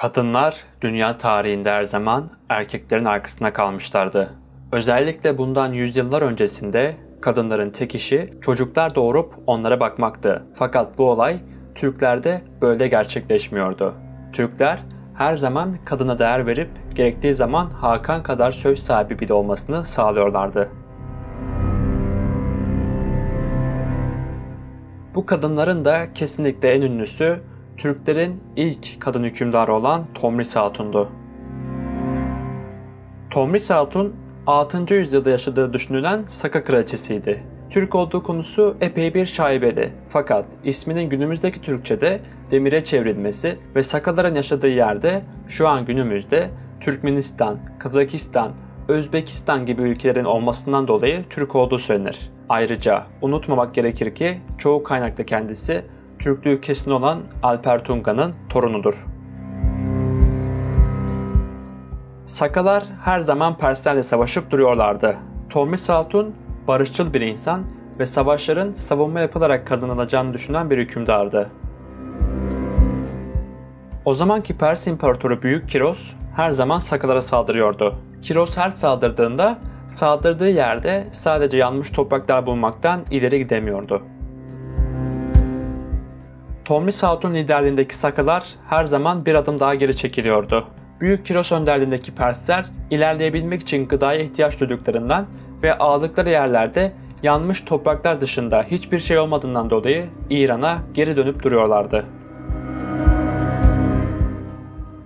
Kadınlar dünya tarihinde her zaman erkeklerin arkasına kalmışlardı. Özellikle bundan yüzyıllar öncesinde kadınların tek işi çocuklar doğurup onlara bakmaktı. Fakat bu olay Türklerde böyle gerçekleşmiyordu. Türkler her zaman kadına değer verip gerektiği zaman Hakan kadar söz sahibi bile olmasını sağlıyorlardı. Bu kadınların da kesinlikle en ünlüsü Türklerin ilk kadın hükümdarı olan Tomris Hatun'du. Tomris Hatun 6. yüzyılda yaşadığı düşünülen Saka kraliçesiydi. Türk olduğu konusu epey bir şaibeli. Fakat isminin günümüzdeki Türkçe'de demire çevrilmesi ve Sakaların yaşadığı yerde şu an günümüzde Türkmenistan, Kazakistan, Özbekistan gibi ülkelerin olmasından dolayı Türk olduğu söylenir. Ayrıca unutmamak gerekir ki çoğu kaynakta kendisi Türklüğü kesin olan Alper Tunga'nın torunudur. Sakalar her zaman Perslerle savaşıp duruyorlardı. Tomris Hatun barışçıl bir insan ve savaşların savunma yapılarak kazanılacağını düşünen bir hükümdardı. O zamanki Pers İmparatoru Büyük Kiros her zaman Sakalara saldırıyordu. Kiros her saldırdığında saldırdığı yerde sadece yanmış topraklar bulmaktan ileri gidemiyordu. Tomris Hatun liderliğindeki Sakalar her zaman bir adım daha geri çekiliyordu. Büyük Kiros önderliğindeki Persler ilerleyebilmek için gıdaya ihtiyaç duyduklarından ve aldıkları yerlerde yanmış topraklar dışında hiçbir şey olmadığından dolayı İran'a geri dönüp duruyorlardı.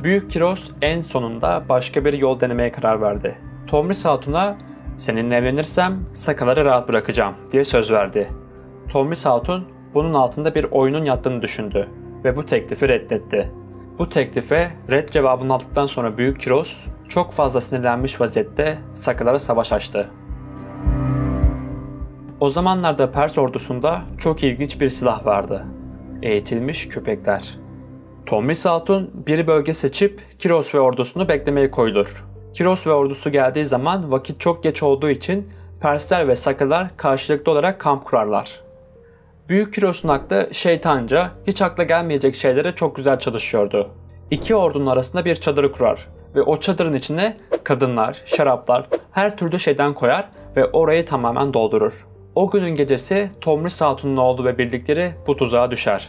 Büyük Kiros en sonunda başka bir yol denemeye karar verdi. Tomris Hatun'a seninle evlenirsem Sakaları rahat bırakacağım diye söz verdi. Tomris Hatun bunun altında bir oyunun yattığını düşündü ve bu teklifi reddetti. Bu teklife red cevabını aldıktan sonra Büyük Kiros çok fazla sinirlenmiş vaziyette Sakalara savaş açtı. O zamanlarda Pers ordusunda çok ilginç bir silah vardı. Eğitilmiş köpekler. Tomris Hatun bir bölge seçip Kiros ve ordusunu beklemeye koyulur. Kiros ve ordusu geldiği zaman vakit çok geç olduğu için Persler ve Sakalar karşılıklı olarak kamp kurarlar. Büyük Kiros'un aklı şeytanca, hiç akla gelmeyecek şeylere çok güzel çalışıyordu. İki ordunun arasında bir çadırı kurar ve o çadırın içine kadınlar, şaraplar, her türlü şeyden koyar ve orayı tamamen doldurur. O günün gecesi Tomris Hatun'un oğlu ve birlikleri bu tuzağa düşer.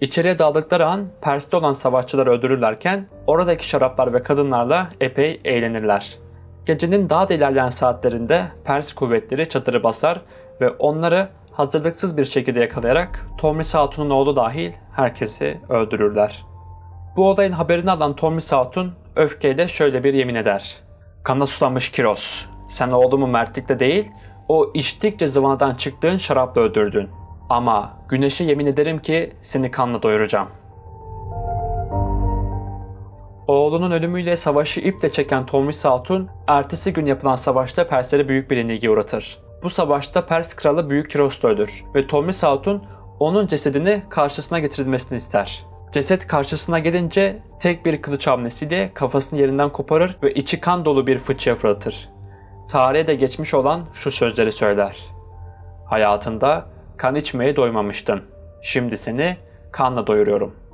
İçeriye daldıkları an Pers'te olan savaşçıları öldürürlerken oradaki şaraplar ve kadınlarla epey eğlenirler. Gecenin daha da ilerleyen saatlerinde Pers kuvvetleri çadırı basar ve onları hazırlıksız bir şekilde yakalayarak Tomris Hatun'un oğlu dahil herkesi öldürürler. Bu olayın haberini alan Tomris Hatun öfkeyle şöyle bir yemin eder. Kana susamış Kiros, sen oğlumu mertlikle değil, o içtikçe zıvanadan çıktığın şarapla öldürdün. Ama güneşe yemin ederim ki seni kanla doyuracağım. Oğlunun ölümüyle savaşı iple çeken Tomris Hatun, ertesi gün yapılan savaşta Persleri büyük bir yenilgi uğratır. Bu savaşta Pers kralı Büyük Kiros ve Tomris Hatun onun cesedini karşısına getirilmesini ister. Ceset karşısına gelince tek bir kılıç hamlesiyle kafasını yerinden koparır ve içi kan dolu bir fıçıya fırlatır. Tarihe de geçmiş olan şu sözleri söyler. Hayatında kan içmeye doymamıştın. Şimdi seni kanla doyuruyorum.''